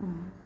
嗯。